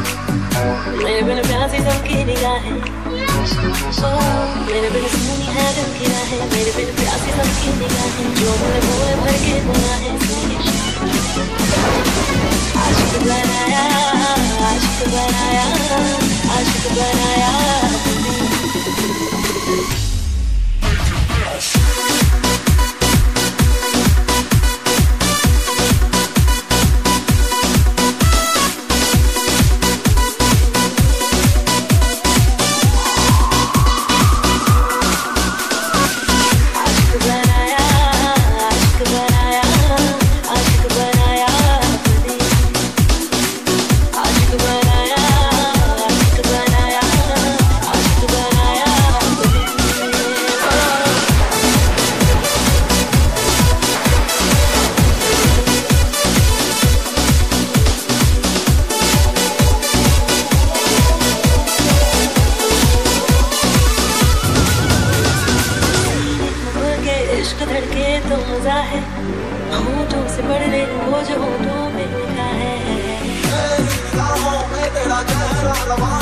मेरे बिन प्यासी सबकी निगाहें मेरे बिन सुनी है की मेरे बिन प्यासी सबकी निगाहें जो मैंने बोले धड़के तो मज़ा है। होठों से पढ़ ले वो जो होठों में लिखा है। तेरा चेहरा रवा